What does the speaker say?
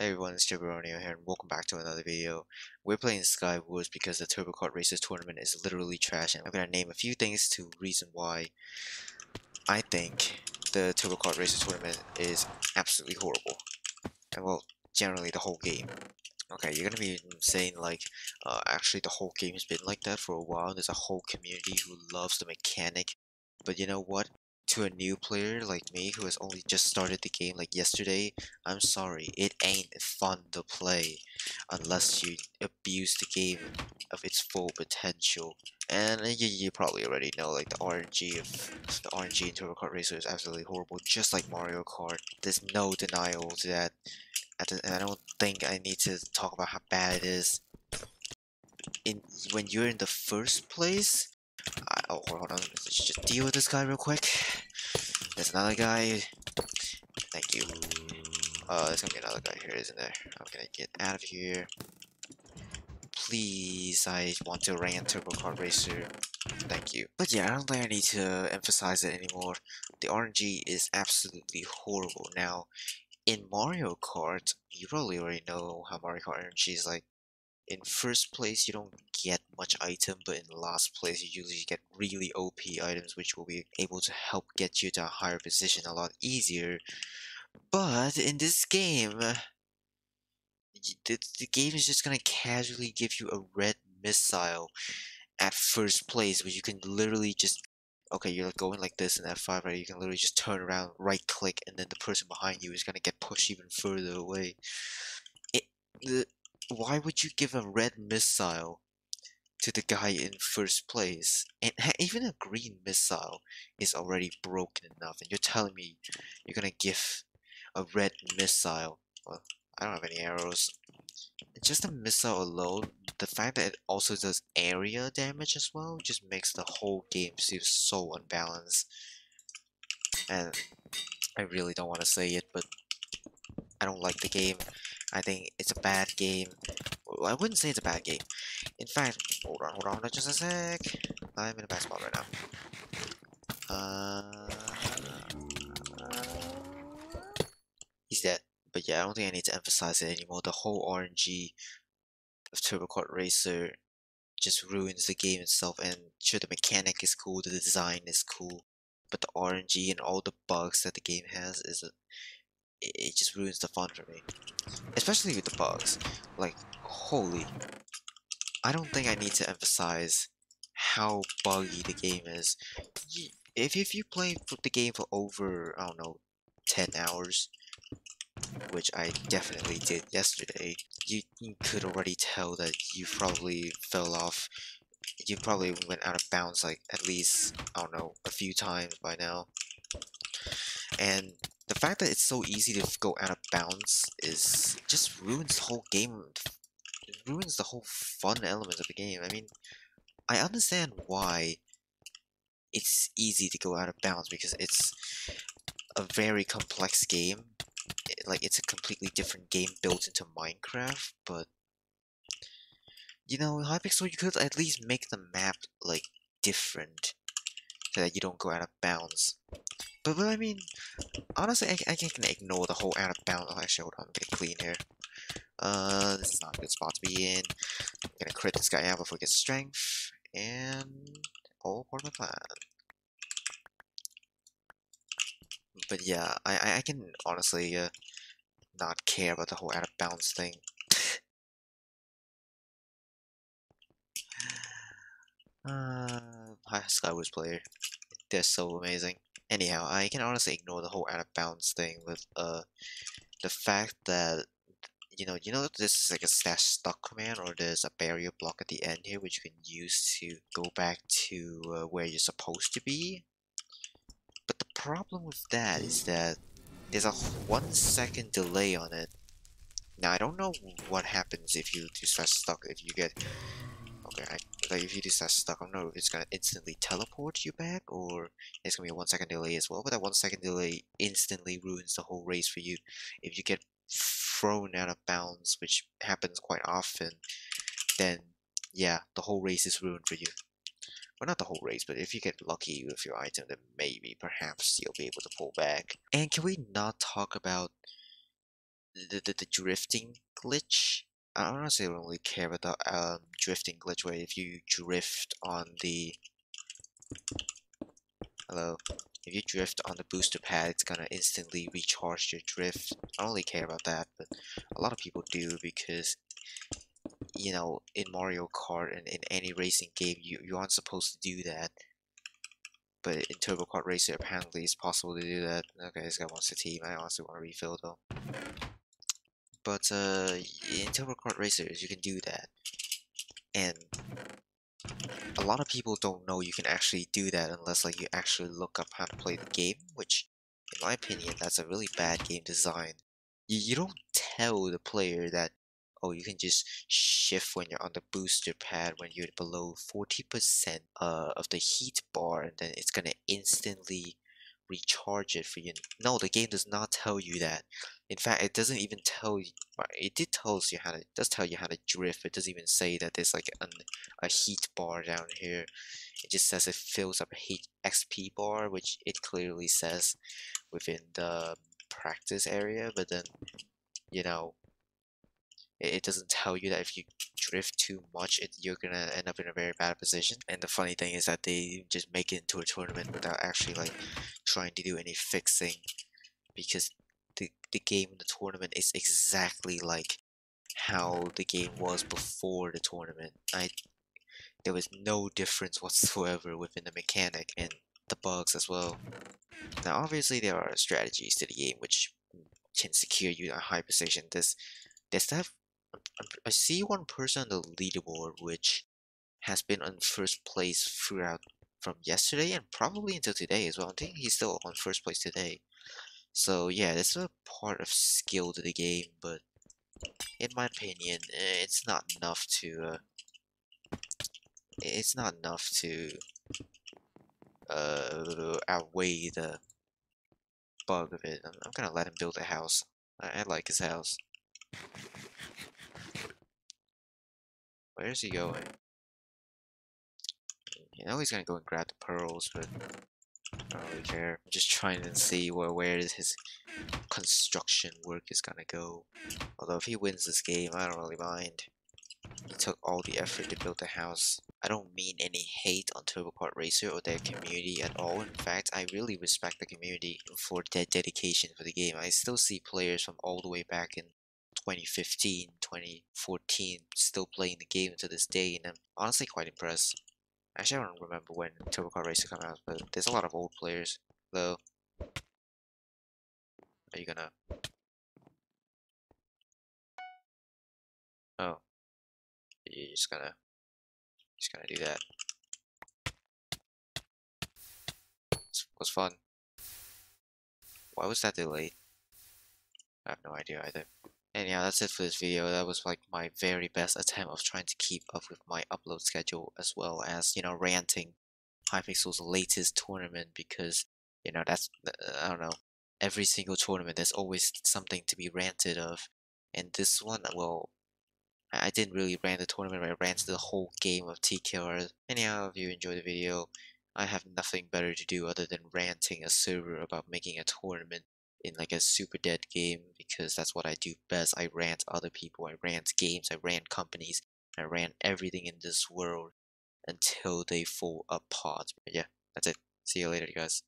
Hey everyone, it's Chipperonio here and welcome back to another video. We're playing Sky Wars because the Turbo Kart Racers tournament is literally trash and I'm gonna name a few things to reason why I think the Turbo Kart Racers tournament is absolutely horrible. And well, generally the whole game. Okay, you're gonna be saying like, uh, actually the whole game has been like that for a while. There's a whole community who loves the mechanic. But you know what? To a new player like me who has only just started the game like yesterday, I'm sorry, it ain't fun to play unless you abuse the game of its full potential. And uh, you, you probably already know like the RNG of the RNG in Turbo Kart Racer is absolutely horrible, just like Mario Kart. There's no denial to that. And I don't think I need to talk about how bad it is. In when you're in the first place, oh, hold on. Let's just deal with this guy real quick. There's another guy. Thank you. Uh, there's gonna be another guy here, isn't there? I'm gonna get out of here. Please, I want to rank Turbo Kart Racer. Thank you. But yeah, I don't think I need to emphasize it anymore. The RNG is absolutely horrible. Now, in Mario Kart, you probably already know how Mario Kart RNG is like in first place you don't get much item but in last place you usually get really OP items which will be able to help get you to a higher position a lot easier. But in this game the, the game is just gonna casually give you a red missile at first place where you can literally just okay you're going like this in F5 right? You can literally just turn around right click and then the person behind you is gonna get pushed even further away. It the why would you give a red missile to the guy in first place? And even a green missile is already broken enough, and you're telling me you're gonna give a red missile? Well, I don't have any arrows. Just a missile alone, the fact that it also does area damage as well, just makes the whole game seem so unbalanced. And I really don't want to say it, but I don't like the game. I think it's a bad game. Well, I wouldn't say it's a bad game. In fact, hold on, hold on, just a sec. I'm in a bad spot right now. Uh, he's dead. But yeah, I don't think I need to emphasize it anymore. The whole RNG of Turbo Kart Racer just ruins the game itself. And sure, the mechanic is cool, the design is cool, but the RNG and all the bugs that the game has is it just ruins the fun for me. Especially with the bugs. Like, holy. I don't think I need to emphasize how buggy the game is. If, if you play the game for over, I don't know, 10 hours, which I definitely did yesterday, you, you could already tell that you probably fell off. You probably went out of bounds like at least, I don't know, a few times by now. And the fact that it's so easy to go out of bounds is just ruins the whole game. It ruins the whole fun element of the game. I mean, I understand why it's easy to go out of bounds because it's a very complex game. like it's a completely different game built into Minecraft, but you know, in Hypixel, you could at least make the map like different so that you don't go out of bounds. But, but I mean, honestly, I, I can ignore the whole out of bounds. Oh, actually, hold on, get clean here. Uh, this is not a good spot to be in. I'm gonna crit this guy out before he gets strength, and all part of my plan. But yeah, I I can honestly uh, not care about the whole out of bounds thing. uh, Skywars player. They're so amazing. Anyhow, I can honestly ignore the whole out of bounds thing with uh the fact that you know you know this is like a slash stuck command or there's a barrier block at the end here which you can use to go back to uh, where you're supposed to be. But the problem with that is that there's a one second delay on it. Now I don't know what happens if you do slash stuck if you get okay like if you just are stuck, I don't know if it's gonna instantly teleport you back or it's gonna be a one second delay as well. But that one second delay instantly ruins the whole race for you. If you get thrown out of bounds, which happens quite often, then yeah, the whole race is ruined for you. Well, not the whole race, but if you get lucky with your item, then maybe, perhaps, you'll be able to pull back. And can we not talk about the, the, the drifting glitch. I honestly don't really care about the um, drifting glitch where if you drift on the hello? If you drift on the booster pad it's gonna instantly recharge your drift. I don't really care about that but a lot of people do because you know in Mario Kart and in any racing game you, you aren't supposed to do that. But in Turbo Kart Racer apparently it's possible to do that. Okay this guy wants a team. I honestly want to refill though but uh, in Turbo Kart Racers you can do that and a lot of people don't know you can actually do that unless like you actually look up how to play the game which in my opinion that's a really bad game design you, you don't tell the player that oh you can just shift when you're on the booster pad when you're below 40% uh, of the heat bar and then it's gonna instantly recharge it for you. No, the game does not tell you that. In fact, it doesn't even tell you. It did tells you how to. Does tell you how to drift. It doesn't even say that there's like an, a heat bar down here. It just says it fills up a heat XP bar, which it clearly says within the practice area. But then, you know, it, it doesn't tell you that if you drift too much, it, you're gonna end up in a very bad position. And the funny thing is that they just make it into a tournament without actually like trying to do any fixing, because the game in the tournament is exactly like how mm-hmm. the game was before the tournament. I there was no difference whatsoever within the mechanic and the bugs as well. Now obviously there are strategies to the game which can secure you a high position. This there's that I see one person on the leaderboard which has been on first place throughout from yesterday and probably until today as well. I think he's still on first place today. So yeah, that's a part of skill to the game, but in my opinion, eh, it's not enough to. Uh, it's not enough to uh, outweigh the bug of it. I'm, I'm, gonna let him build a house. I, I like his house. Where is he going? You know he's gonna go and grab the pearls, but I don't really care. I'm just trying to see where where his construction work is gonna go. Although if he wins this game, I don't really mind. He took all the effort to build the house. I don't mean any hate on Turbo Kart Racer or their community at all. In fact, I really respect the community for their dedication for the game. I still see players from all the way back in 2015, 2014 still playing the game to this day and I'm honestly quite impressed. Actually, I don't remember when Turbo Kart Racer came out, but there's a lot of old players, though. Are you gonna... Oh. You're just gonna... Just gonna do that. It was fun. Why was that delayed? I have no idea either. And yeah, that's it for this video. That was like my very best attempt of trying to keep up with my upload schedule as well as, you know, ranting Hypixel's latest tournament because, you know, that's, uh, I don't know, every single tournament there's always something to be ranted of. And this one, well, I didn't really rant the tournament, I ranted the whole game of TKR. Anyhow, if you enjoyed the video, I have nothing better to do other than ranting a server about making a tournament in like a super dead game because that's what I do best. I rant other people, I rant games, I rant companies, I rant everything in this world until they fall apart. But yeah, that's it. See you later, guys.